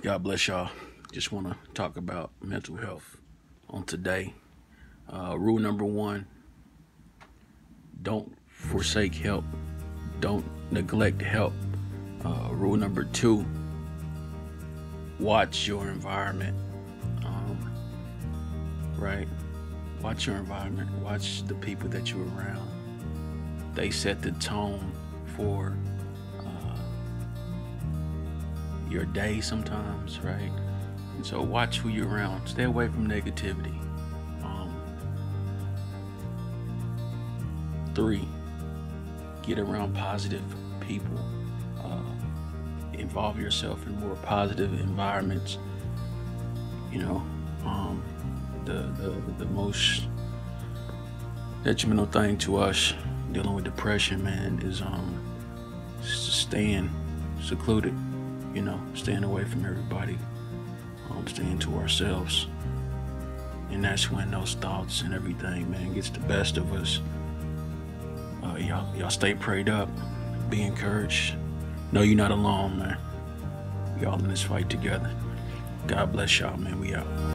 God bless y'all. Just want to talk about mental health on today. Uh, rule number one don't forsake help, don't neglect help. Uh, rule number two watch your environment. Um, right? Watch your environment, watch the people that you're around. They set the tone for your day sometimes, right? And so watch who you're around. Stay away from negativity. Um, three, get around positive people. Uh, involve yourself in more positive environments. You know, um, the, the the most detrimental thing to us dealing with depression, man, is um, staying secluded you know, staying away from everybody, um, staying to ourselves. And that's when those thoughts and everything, man, gets the best of us. Uh, y'all, y'all stay prayed up, be encouraged. Know you're not alone, man. Y'all in this fight together. God bless y'all, man. We out.